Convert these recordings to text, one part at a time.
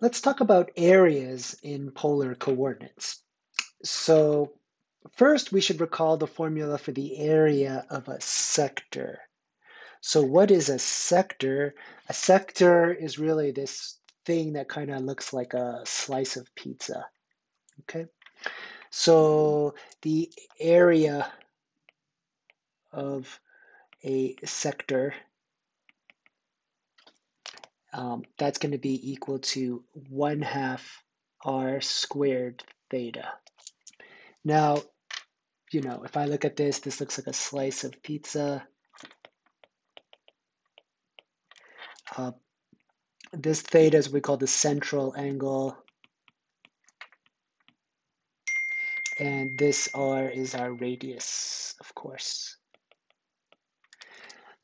let's talk about areas in polar coordinates. So first we should recall the formula for the area of a sector. So what is a sector? A sector is really this thing that kind of looks like a slice of pizza. Okay, so the area of a sector um, that's going to be equal to 1 half r squared theta. Now, you know, if I look at this, this looks like a slice of pizza. Uh, this theta is what we call the central angle. And this r is our radius, of course.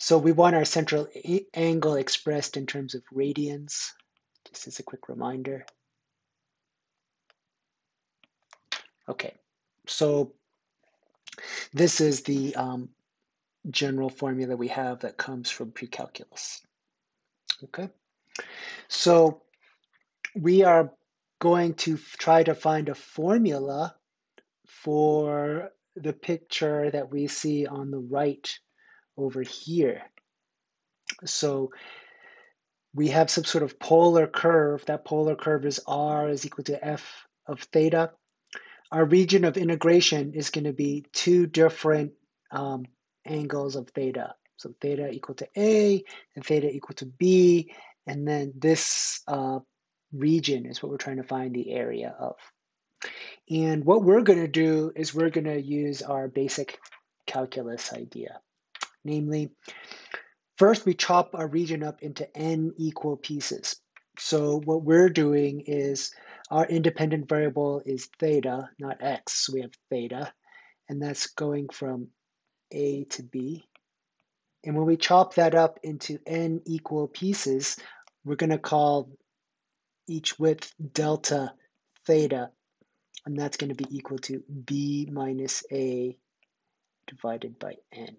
So we want our central angle expressed in terms of radians, just as a quick reminder. Okay, so this is the um, general formula we have that comes from pre-calculus. Okay, so we are going to try to find a formula for the picture that we see on the right over here. So we have some sort of polar curve. That polar curve is r is equal to f of theta. Our region of integration is going to be two different um, angles of theta. So theta equal to a and theta equal to b. And then this uh, region is what we're trying to find the area of. And what we're going to do is we're going to use our basic calculus idea. Namely, first we chop our region up into n equal pieces. So what we're doing is our independent variable is theta, not x. So we have theta, and that's going from a to b. And when we chop that up into n equal pieces, we're going to call each width delta theta, and that's going to be equal to b minus a divided by n.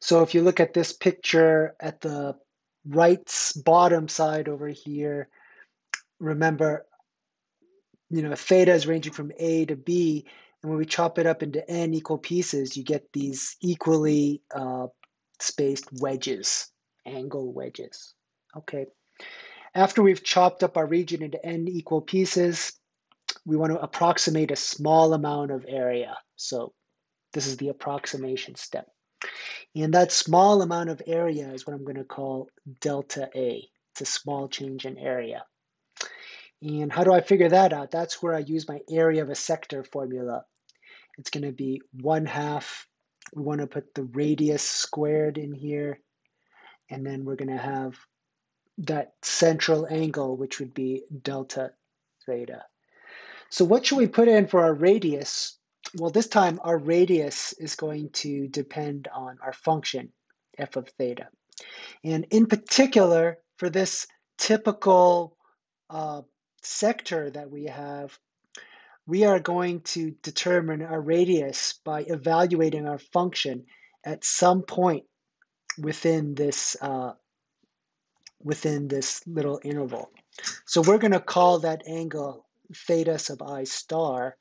So if you look at this picture at the right bottom side over here, remember, you know, theta is ranging from A to B. And when we chop it up into n equal pieces, you get these equally uh, spaced wedges, angle wedges. Okay. After we've chopped up our region into n equal pieces, we want to approximate a small amount of area. So this is the approximation step. And that small amount of area is what I'm going to call delta A. It's a small change in area. And how do I figure that out? That's where I use my area of a sector formula. It's going to be 1 half. We want to put the radius squared in here. And then we're going to have that central angle, which would be delta theta. So what should we put in for our radius? Well, this time our radius is going to depend on our function, f of theta. And in particular, for this typical uh, sector that we have, we are going to determine our radius by evaluating our function at some point within this uh, within this little interval. So we're going to call that angle theta sub i star,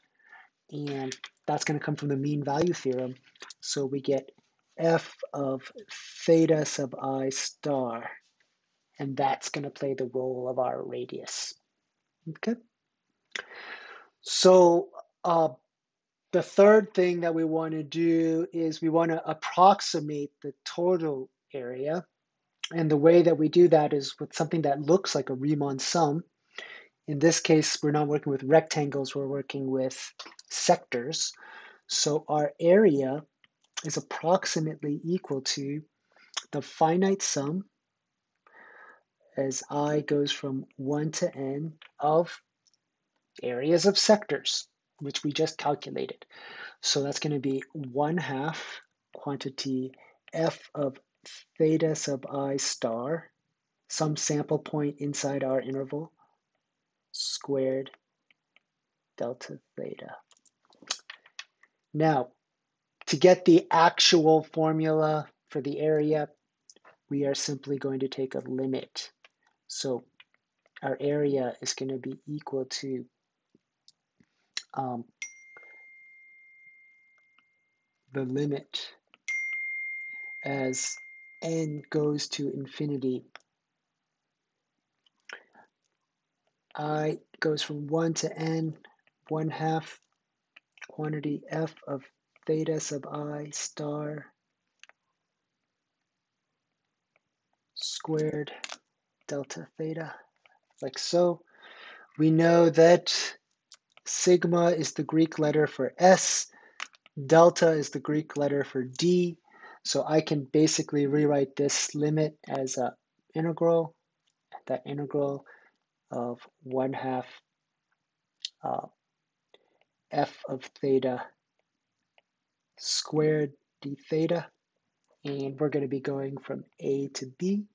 and that's going to come from the mean value theorem. So we get f of theta sub i star, and that's going to play the role of our radius. Okay. So uh, the third thing that we want to do is we want to approximate the total area. And the way that we do that is with something that looks like a Riemann sum. In this case, we're not working with rectangles, we're working with sectors. So our area is approximately equal to the finite sum as i goes from 1 to n of areas of sectors, which we just calculated. So that's going to be 1 half quantity f of theta sub i star, some sample point inside our interval, squared delta theta. Now, to get the actual formula for the area, we are simply going to take a limit. So our area is going to be equal to um, the limit as n goes to infinity. i goes from 1 to n, 1 half quantity f of theta sub i star squared delta theta, like so. We know that sigma is the Greek letter for S, delta is the Greek letter for D, so I can basically rewrite this limit as an integral, that integral of 1 half uh, f of theta squared d theta, and we're going to be going from A to B.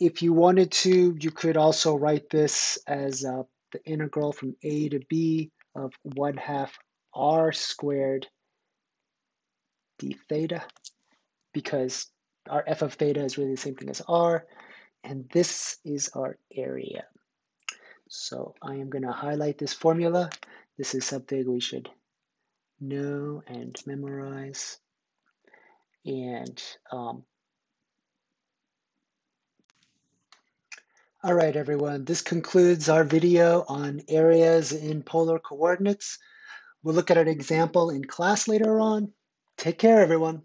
If you wanted to, you could also write this as uh, the integral from a to b of 1 half r squared d theta, because our f of theta is really the same thing as r, and this is our area. So I am going to highlight this formula. This is something we should know and memorize. And um, All right, everyone, this concludes our video on areas in polar coordinates. We'll look at an example in class later on. Take care, everyone.